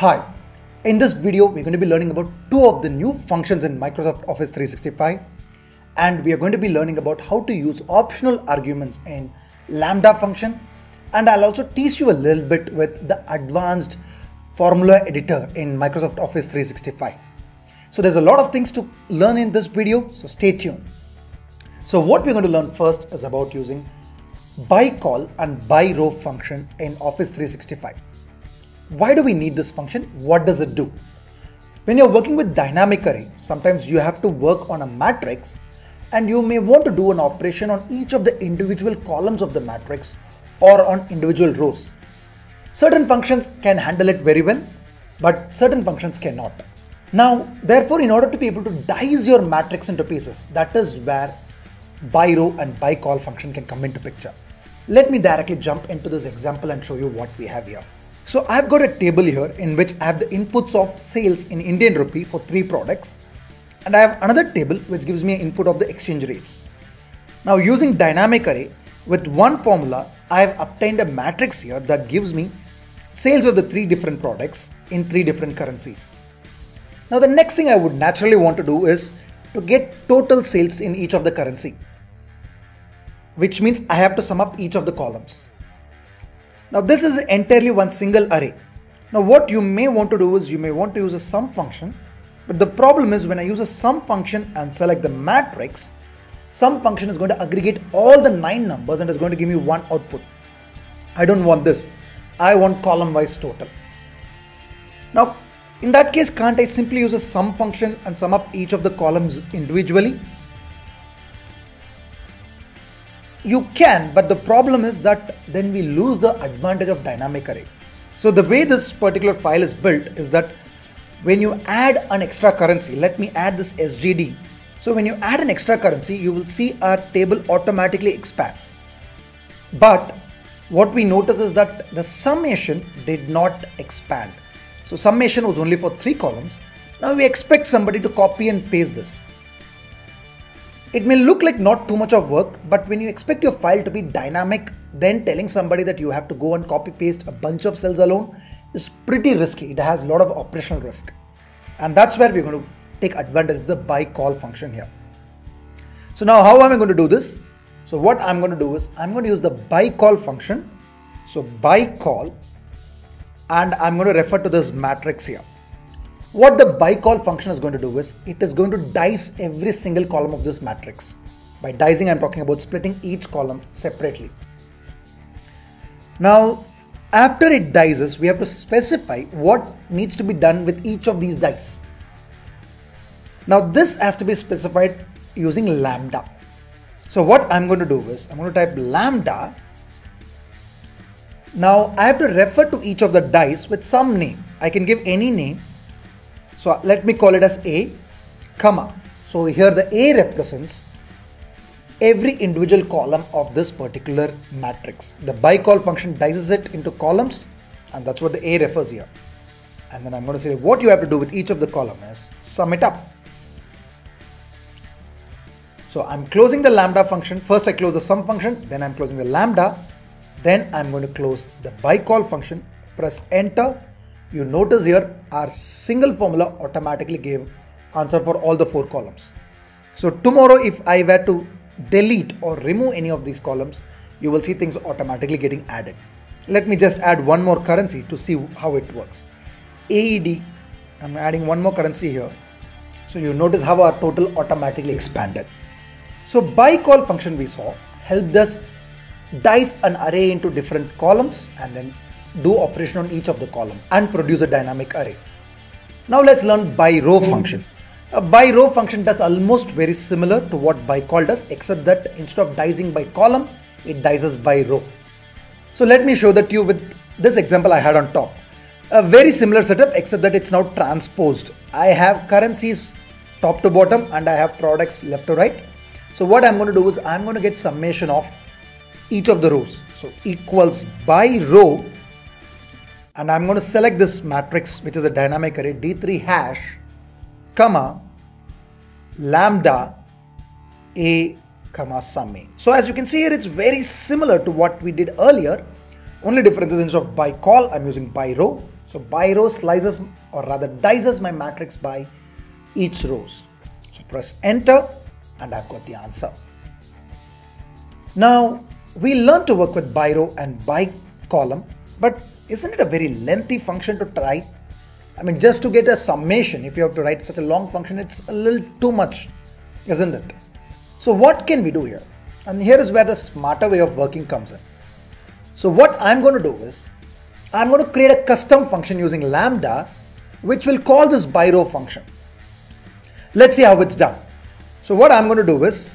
Hi, in this video we're going to be learning about two of the new functions in Microsoft Office 365 and we are going to be learning about how to use optional arguments in Lambda function and I'll also teach you a little bit with the advanced formula editor in Microsoft Office 365. So there's a lot of things to learn in this video, so stay tuned. So what we're going to learn first is about using ByCol and by row function in Office 365. Why do we need this function? What does it do? When you're working with dynamic array, sometimes you have to work on a matrix and you may want to do an operation on each of the individual columns of the matrix or on individual rows. Certain functions can handle it very well, but certain functions cannot. Now, therefore, in order to be able to dice your matrix into pieces, that is where by row and ByCol function can come into picture. Let me directly jump into this example and show you what we have here. So I've got a table here in which I have the inputs of sales in Indian rupee for three products and I have another table which gives me an input of the exchange rates. Now using dynamic array with one formula I have obtained a matrix here that gives me sales of the three different products in three different currencies. Now the next thing I would naturally want to do is to get total sales in each of the currency which means I have to sum up each of the columns. Now this is entirely one single array. Now what you may want to do is you may want to use a sum function but the problem is when I use a sum function and select the matrix sum function is going to aggregate all the 9 numbers and is going to give me one output. I don't want this. I want column wise total. Now in that case can't I simply use a sum function and sum up each of the columns individually? You can but the problem is that then we lose the advantage of dynamic array. So the way this particular file is built is that when you add an extra currency let me add this sgd so when you add an extra currency you will see our table automatically expands. But what we notice is that the summation did not expand. So summation was only for three columns. Now we expect somebody to copy and paste this it may look like not too much of work, but when you expect your file to be dynamic, then telling somebody that you have to go and copy paste a bunch of cells alone is pretty risky. It has a lot of operational risk. And that's where we're going to take advantage of the ByCol function here. So now how am I going to do this? So what I'm going to do is I'm going to use the ByCol function. So ByCol and I'm going to refer to this matrix here. What the ByCol function is going to do is it is going to dice every single column of this matrix. By dicing, I'm talking about splitting each column separately. Now, after it dices, we have to specify what needs to be done with each of these dice. Now, this has to be specified using lambda. So, what I'm going to do is I'm going to type lambda. Now, I have to refer to each of the dice with some name. I can give any name so let me call it as A, comma. So here the A represents every individual column of this particular matrix. The ByCol function dices it into columns and that's what the A refers here. And then I'm going to say what you have to do with each of the column is sum it up. So I'm closing the lambda function. First I close the sum function, then I'm closing the lambda. Then I'm going to close the ByCol function, press enter you notice here our single formula automatically gave answer for all the four columns. So tomorrow if I were to delete or remove any of these columns, you will see things automatically getting added. Let me just add one more currency to see how it works. AED, I'm adding one more currency here. So you notice how our total automatically expanded. So ByCol function we saw helped us dice an array into different columns and then do operation on each of the column and produce a dynamic array. Now let's learn by row function. A by row function does almost very similar to what ByCol does except that instead of dicing by column, it dices by row. So let me show that to you with this example I had on top. A very similar setup except that it's now transposed. I have currencies top to bottom and I have products left to right. So what I'm going to do is I'm going to get summation of each of the rows. So equals by row and I'm going to select this matrix which is a dynamic array d3 hash comma lambda a comma summing. So as you can see here it's very similar to what we did earlier only difference is instead of ByCol I'm using by row So by row slices or rather dices my matrix by each rows. So press enter and I've got the answer. Now we learn to work with by row and by column, but isn't it a very lengthy function to try? I mean, just to get a summation, if you have to write such a long function, it's a little too much, isn't it? So what can we do here? And here is where the smarter way of working comes in. So what I'm going to do is, I'm going to create a custom function using lambda, which will call this by row function. Let's see how it's done. So what I'm going to do is,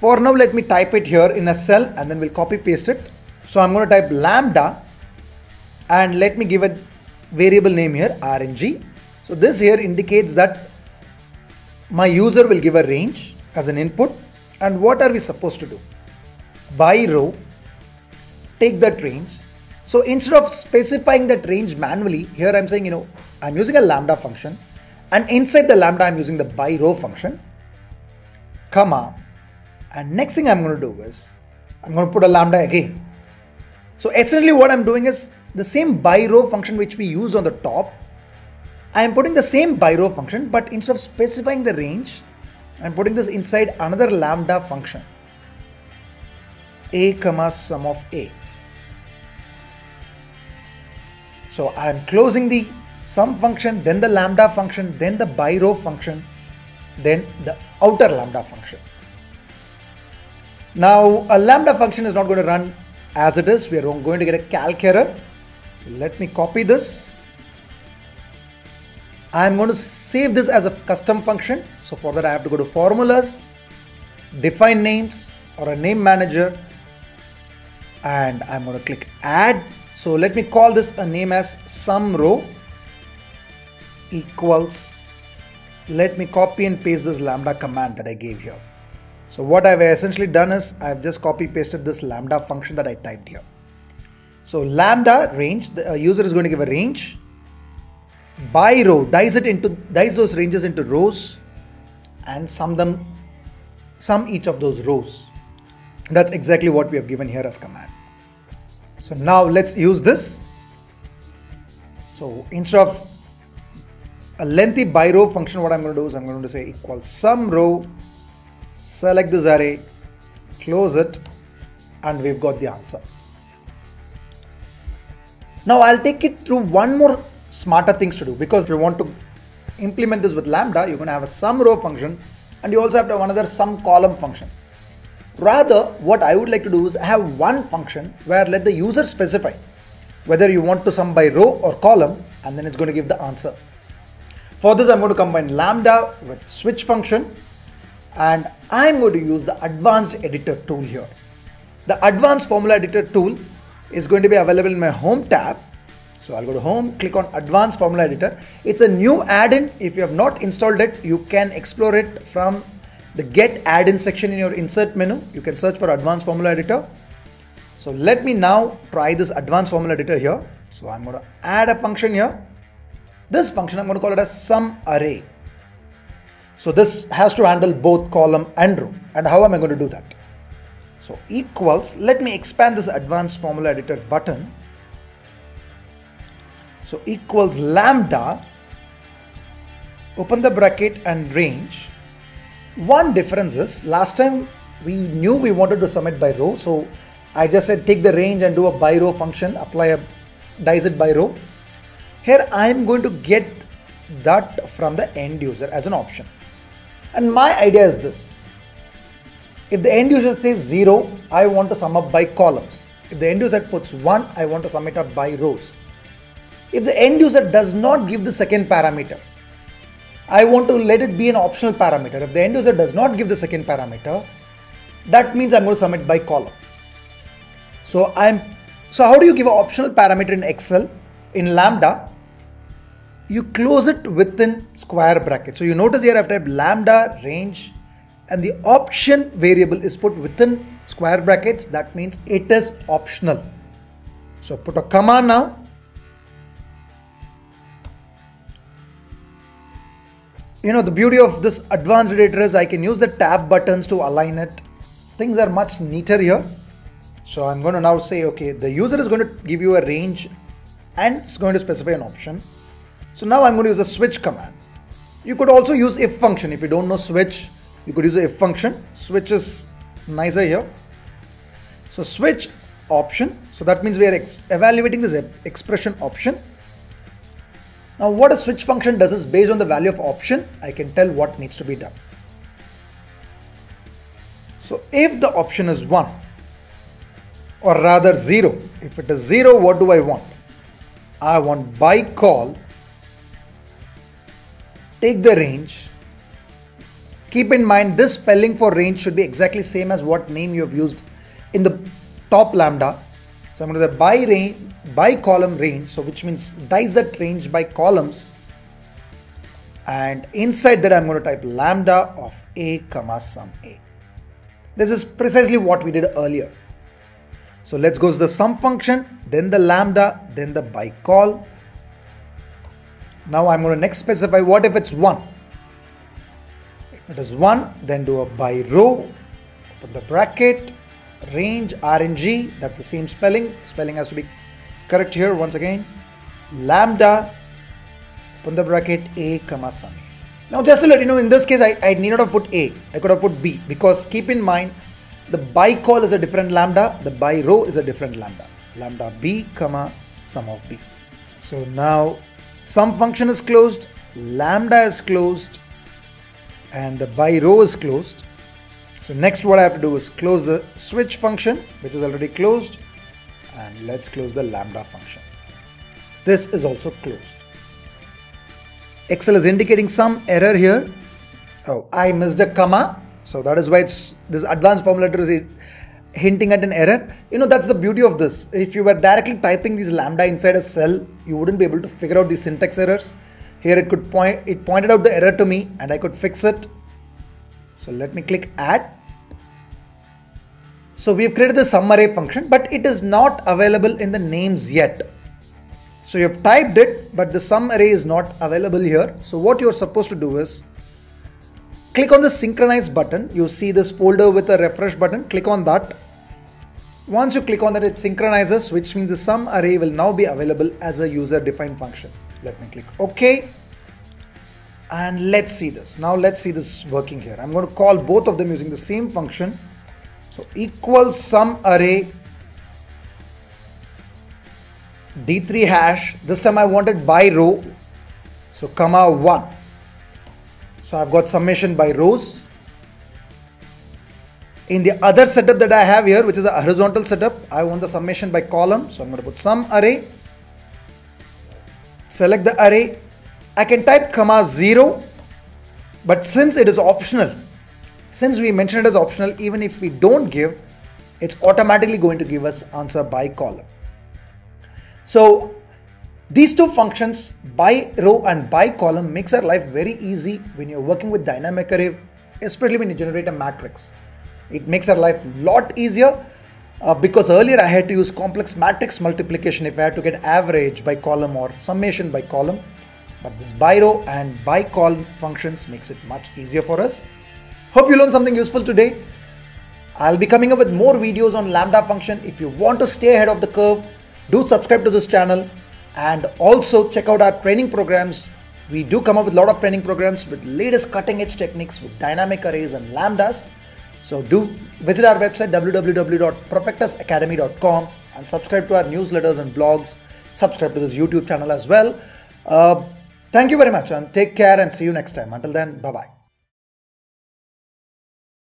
for now let me type it here in a cell and then we'll copy paste it. So I'm going to type lambda and let me give a variable name here rng. So this here indicates that my user will give a range as an input and what are we supposed to do? By row, take that range. So instead of specifying that range manually, here I'm saying, you know, I'm using a lambda function and inside the lambda I'm using the by row function, comma, and next thing I'm going to do is I'm going to put a lambda again. So essentially what I'm doing is the same by row function which we use on the top, I am putting the same by row function, but instead of specifying the range, I'm putting this inside another lambda function, a comma sum of a. So I am closing the sum function, then the lambda function, then the by row function, then the outer lambda function. Now a lambda function is not going to run as it is. We are going to get a calc error. Let me copy this. I'm going to save this as a custom function. So for that I have to go to formulas, define names or a name manager and I'm going to click add. So let me call this a name as sum row equals let me copy and paste this lambda command that I gave here. So what I've essentially done is I've just copy pasted this lambda function that I typed here. So lambda range, the uh, user is going to give a range by row, dice it into, dice those ranges into rows and sum them, sum each of those rows. That's exactly what we have given here as command. So now let's use this. So instead of a lengthy by row function, what I'm going to do is I'm going to say equal sum row, select this array, close it, and we've got the answer. Now I'll take it through one more smarter things to do because if you want to implement this with lambda, you're going to have a sum row function and you also have to have another sum column function. Rather, what I would like to do is have one function where let the user specify whether you want to sum by row or column and then it's going to give the answer. For this, I'm going to combine lambda with switch function and I'm going to use the advanced editor tool here. The advanced formula editor tool is going to be available in my home tab. So I'll go to home, click on advanced formula editor. It's a new add-in. If you have not installed it, you can explore it from the get add-in section in your insert menu. You can search for advanced formula editor. So let me now try this advanced formula editor here. So I'm going to add a function here. This function, I'm going to call it as sum array. So this has to handle both column and row. And how am I going to do that? So equals, let me expand this advanced formula editor button. So equals lambda, open the bracket and range. One difference is last time we knew we wanted to submit by row. So I just said take the range and do a by row function, apply a dice it by row. Here I am going to get that from the end user as an option. And my idea is this if the end user says 0, I want to sum up by columns. If the end user puts 1, I want to sum it up by rows. If the end user does not give the second parameter, I want to let it be an optional parameter. If the end user does not give the second parameter, that means I'm going to sum it by column. So I'm so how do you give an optional parameter in Excel in Lambda? You close it within square bracket. So you notice here I've typed lambda range and the option variable is put within square brackets that means it is optional so put a comma now you know the beauty of this advanced editor is I can use the tab buttons to align it things are much neater here so I'm going to now say okay the user is going to give you a range and it's going to specify an option. So now I'm going to use a switch command. You could also use if function. If you don't know switch, you could use a if function. Switch is nicer here. So switch option. So that means we are evaluating this expression option. Now what a switch function does is based on the value of option, I can tell what needs to be done. So if the option is 1 or rather 0, if it is 0 what do I want? I want ByCol, take the range. Keep in mind this spelling for range should be exactly same as what name you have used in the top lambda. So I'm going to say by range, by column range. So which means dice that range by columns. And inside that I'm going to type lambda of a comma sum a. This is precisely what we did earlier. So let's go to the sum function, then the lambda, then the by call. Now I'm going to next specify what if it's 1. It is 1, then do a by row, open the bracket, range RNG, that's the same spelling. Spelling has to be correct here once again. Lambda, open the bracket, A, comma, sum. Now just to let you know, in this case, I, I need not have put A. I could have put B because keep in mind, the ByCol is a different lambda, the by row is a different lambda. Lambda B, comma, sum of B. So now sum function is closed, lambda is closed, and the by row is closed. So next what I have to do is close the switch function, which is already closed, and let's close the lambda function. This is also closed. Excel is indicating some error here. Oh, I missed a comma. So that is why it's this advanced formulator is hinting at an error. You know, that's the beauty of this. If you were directly typing these lambda inside a cell, you wouldn't be able to figure out these syntax errors. Here it could point, it pointed out the error to me and I could fix it. So let me click add. So we have created the sum array function, but it is not available in the names yet. So you have typed it, but the sum array is not available here. So what you're supposed to do is click on the synchronize button. You see this folder with a refresh button. Click on that. Once you click on that, it synchronizes, which means the sum array will now be available as a user defined function. Let me click OK. And let's see this. Now let's see this working here. I'm going to call both of them using the same function. So equal sum array d3 hash this time I wanted by row so comma 1 so I've got summation by rows in the other setup that I have here which is a horizontal setup I want the summation by column so I'm going to put sum array select the array. I can type comma 0 but since it is optional since we mentioned it as optional even if we don't give it's automatically going to give us answer by column. So these two functions, by row and by column, makes our life very easy when you're working with dynamic array, especially when you generate a matrix. It makes our life a lot easier uh, because earlier I had to use complex matrix multiplication if I had to get average by column or summation by column. But this by row and by column functions makes it much easier for us. Hope you learned something useful today. I'll be coming up with more videos on Lambda function. If you want to stay ahead of the curve, do subscribe to this channel and also check out our training programs. We do come up with a lot of training programs with latest cutting edge techniques with dynamic arrays and lambdas. So do visit our website www.profectusacademy.com and subscribe to our newsletters and blogs. Subscribe to this YouTube channel as well. Uh, thank you very much and take care and see you next time. Until then, bye bye.